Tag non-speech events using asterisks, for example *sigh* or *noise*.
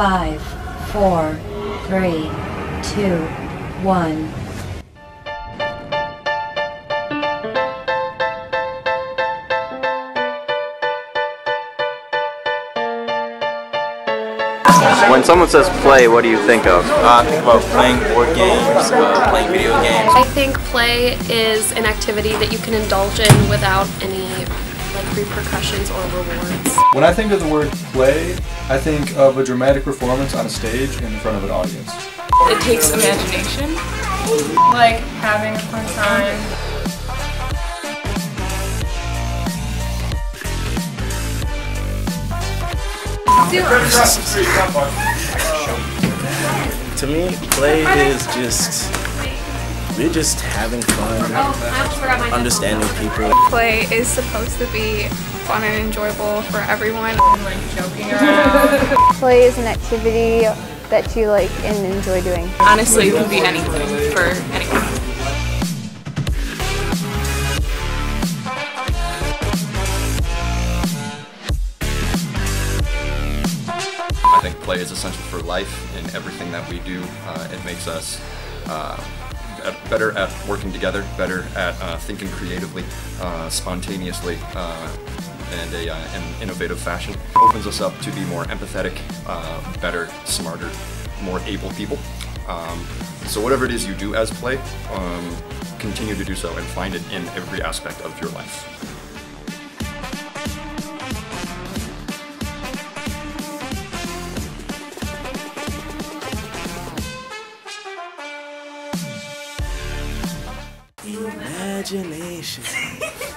Five, four, three, two, one. When someone says play, what do you think of? Uh, I think about playing board games, uh, playing video games. I think play is an activity that you can indulge in without any like repercussions or rewards. When I think of the word play, I think of a dramatic performance on a stage in front of an audience. It takes imagination. Like having a fun time. To me, play is just we're just having fun, understanding people. Play is supposed to be fun and enjoyable for everyone. Like joking around. *laughs* Play is an activity that you like and enjoy doing. Honestly, it can be anything for anyone. I think play is essential for life in everything that we do. Uh, it makes us uh, at- better at working together, better at uh, thinking creatively, uh, spontaneously, uh, and a, uh, an innovative fashion. Opens us up to be more empathetic, uh, better, smarter, more able people. Um, so whatever it is you do as play, um, continue to do so and find it in every aspect of your life. Imagination. *laughs*